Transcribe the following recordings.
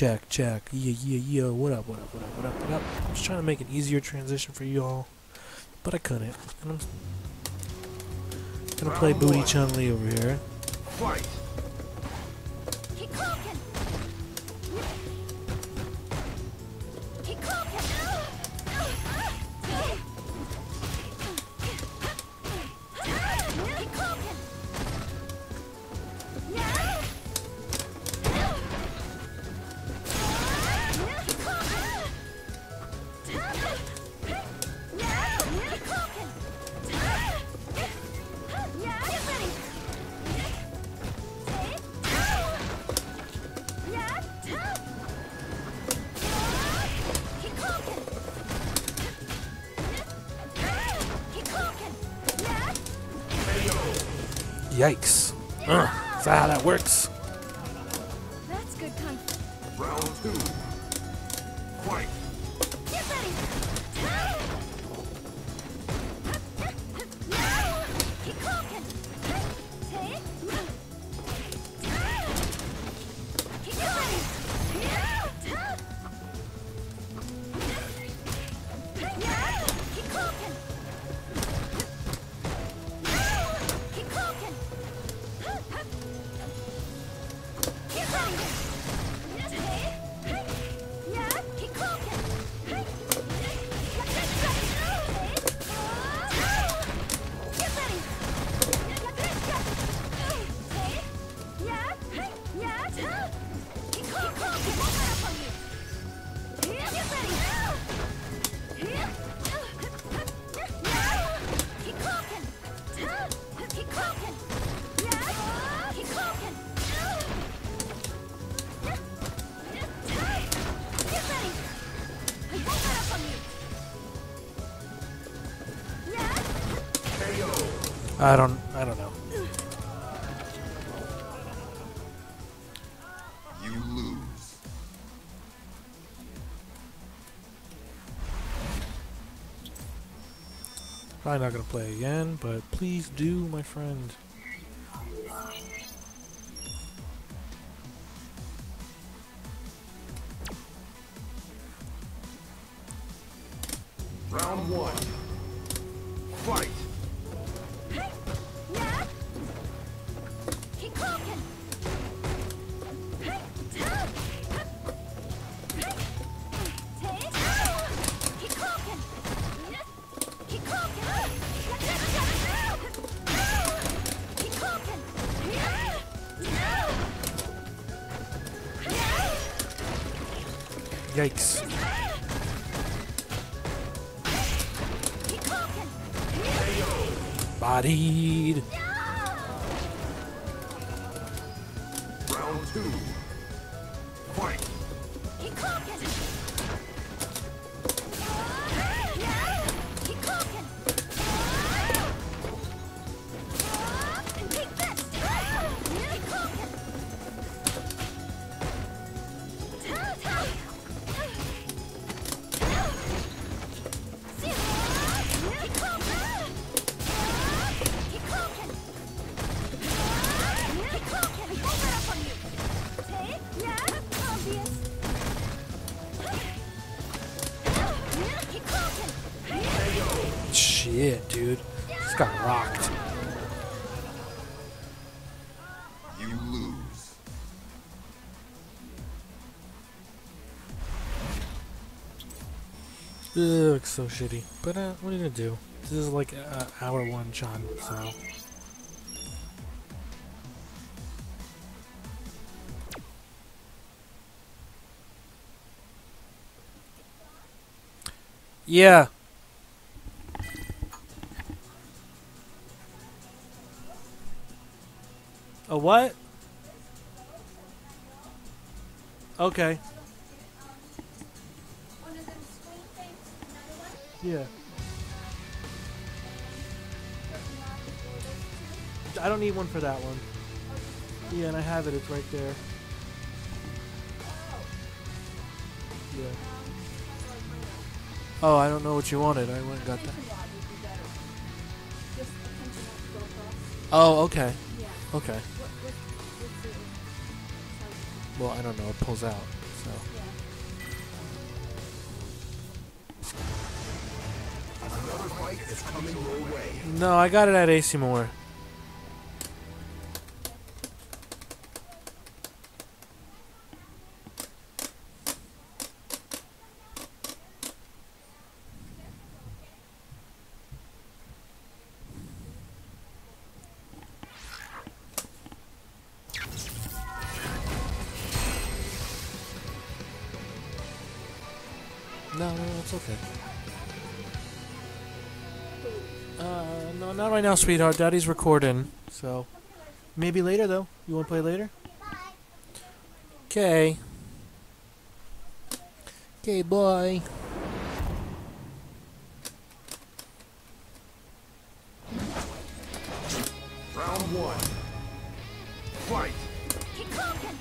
check, check. Yeah, yeah, yeah. What up, what up, what up, what up, what up? I was trying to make an easier transition for you all, but I couldn't. And I'm gonna play Booty Chun Li over here. Fight! Yikes. Ugh, is that how that works? That's good kung. Round two. Fight! Get ready! I don't. I don't know. You lose. Probably not gonna play again, but please do, my friend. Bodied. Round two. Fight! Looks so shitty. But uh, what are you gonna do? This is like uh, hour one, Sean. So yeah. A what? Okay. Yeah. I don't need one for that one. Yeah, and I have it. It's right there. Yeah. Oh, I don't know what you wanted. I went and got that. Oh, okay. Okay. Well, I don't know. It pulls out. So no, I got it at AC Moore. No, no, it's okay. Uh, no, not right now, sweetheart. Daddy's recording, so maybe later though. You want to play later? Okay. Okay, boy. Round one. Fight. Keep talking.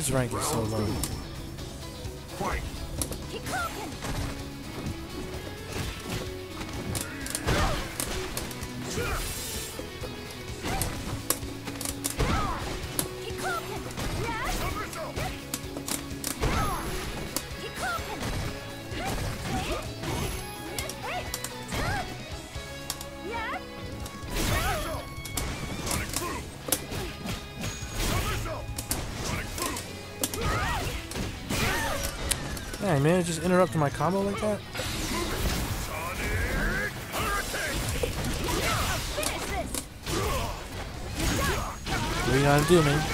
His rank is so low. Hey, man, just interrupted my combo like that? What are you gonna do, man?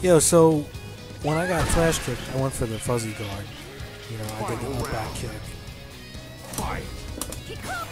Yo, so when I got flash kicked, I went for the fuzzy guard. You know, I did the back kick. Fight.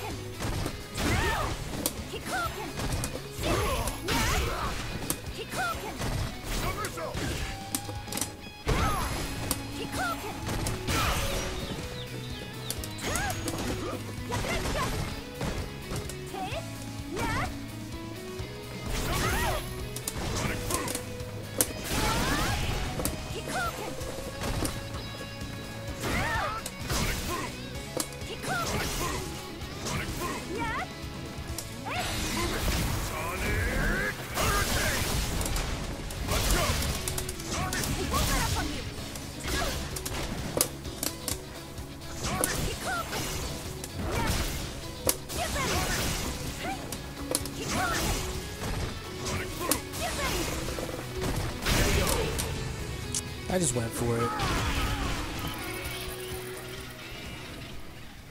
I just went for it.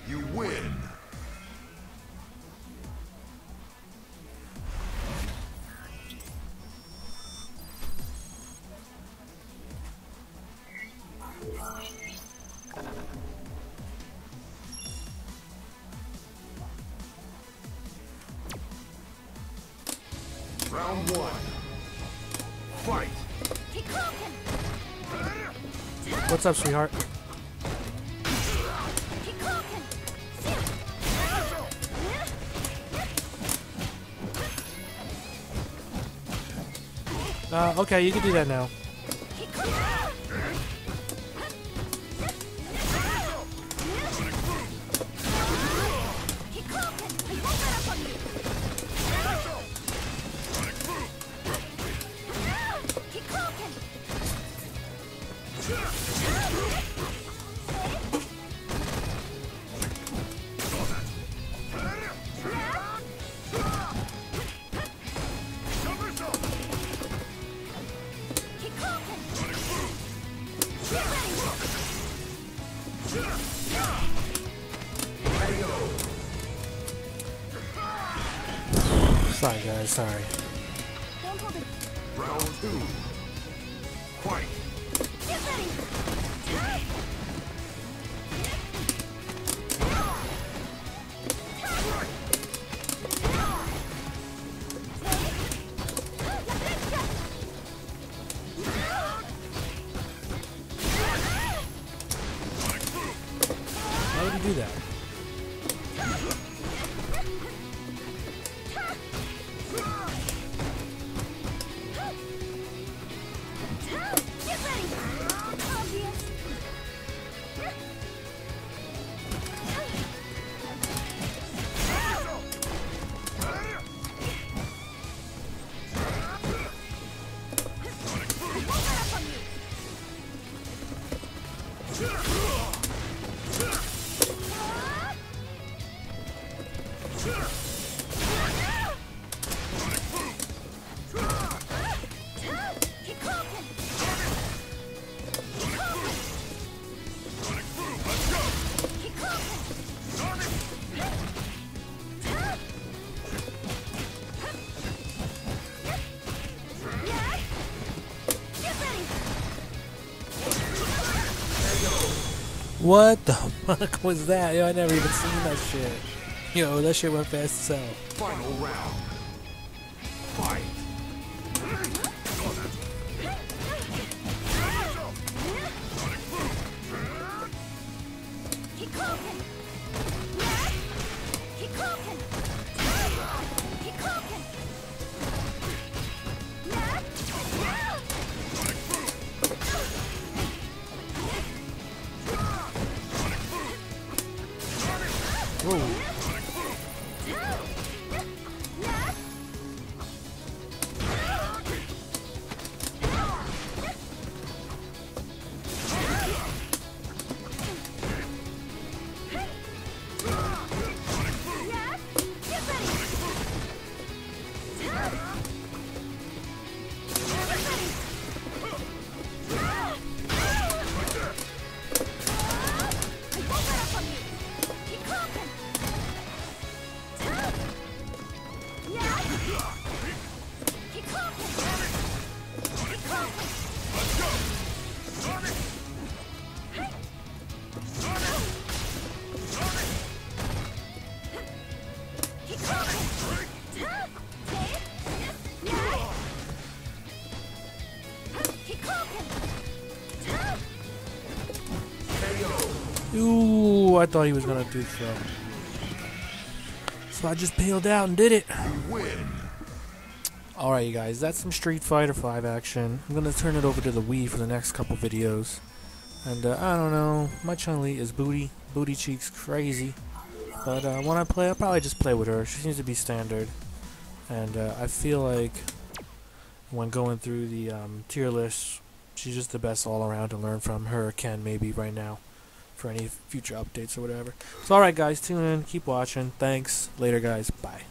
You win. Round one. Fight. What's up, sweetheart? Uh, okay, you can do that now. Sorry guys, sorry. Round two. Fight. Do that? What the fuck was that? Yo, I never even seen that shit. Yo, that shit went fast as hell. Final round. I thought he was gonna do so. So I just peeled out and did it. Alright, you guys, that's some Street Fighter 5 action. I'm gonna turn it over to the Wii for the next couple videos. And uh, I don't know, my Chun Li is booty, booty cheeks crazy. But uh, when I play, I'll probably just play with her. She seems to be standard. And uh, I feel like when going through the um, tier list, she's just the best all around to learn from. Her, Ken, maybe right now for any future updates or whatever. So, alright, guys, tune in, keep watching. Thanks. Later, guys. Bye.